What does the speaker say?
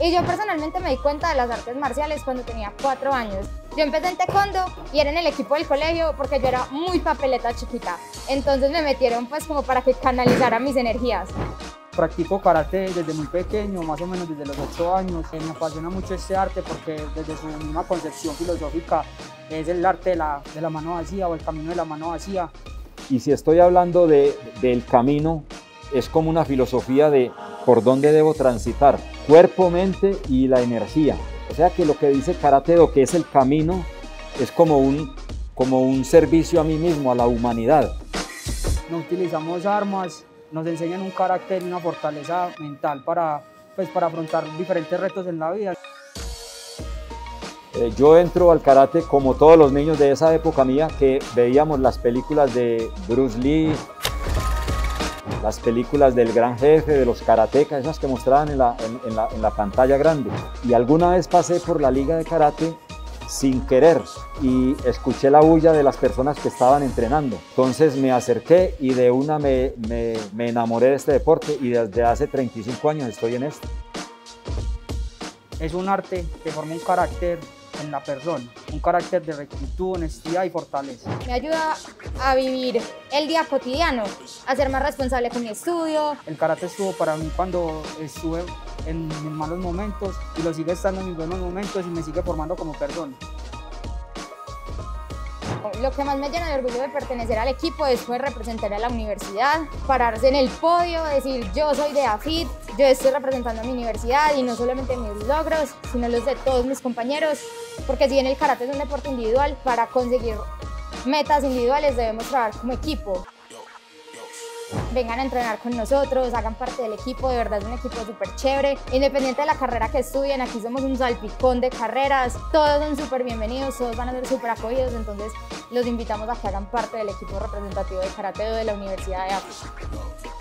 Y yo personalmente me di cuenta de las artes marciales cuando tenía cuatro años. Yo empecé en taekwondo y era en el equipo del colegio porque yo era muy papeleta chiquita. Entonces me metieron pues como para que canalizara mis energías. Practico karate desde muy pequeño, más o menos desde los 8 años. Me apasiona mucho este arte porque desde su misma concepción filosófica es el arte de la, de la mano vacía o el camino de la mano vacía. Y si estoy hablando de, del camino, es como una filosofía de por dónde debo transitar, cuerpo, mente y la energía. O sea que lo que dice Karate Do, que es el camino, es como un, como un servicio a mí mismo, a la humanidad. No utilizamos armas, nos enseñan un carácter y una fortaleza mental para, pues, para afrontar diferentes retos en la vida. Eh, yo entro al karate como todos los niños de esa época mía que veíamos las películas de Bruce Lee, las películas del gran jefe, de los karatecas, esas que mostraban en la, en, la, en la pantalla grande. Y alguna vez pasé por la liga de karate sin querer y escuché la bulla de las personas que estaban entrenando. Entonces me acerqué y de una me, me, me enamoré de este deporte y desde hace 35 años estoy en esto. Es un arte que forma un carácter en la persona, un carácter de rectitud, honestidad y fortaleza. Me ayuda a vivir el día cotidiano, a ser más responsable con mi estudio. El karate estuvo para mí cuando estuve en mis malos momentos y lo sigue estando en mis buenos momentos y me sigue formando como persona. Lo que más me llena de orgullo de pertenecer al equipo es representar a la universidad, pararse en el podio, decir yo soy de AFIT, yo estoy representando a mi universidad y no solamente mis logros, sino los de todos mis compañeros, porque si bien el karate es un deporte individual, para conseguir metas individuales debemos trabajar como equipo vengan a entrenar con nosotros, hagan parte del equipo, de verdad es un equipo súper chévere. Independiente de la carrera que estudien, aquí somos un salpicón de carreras, todos son súper bienvenidos, todos van a ser súper acogidos, entonces los invitamos a que hagan parte del equipo representativo de karate de la Universidad de África.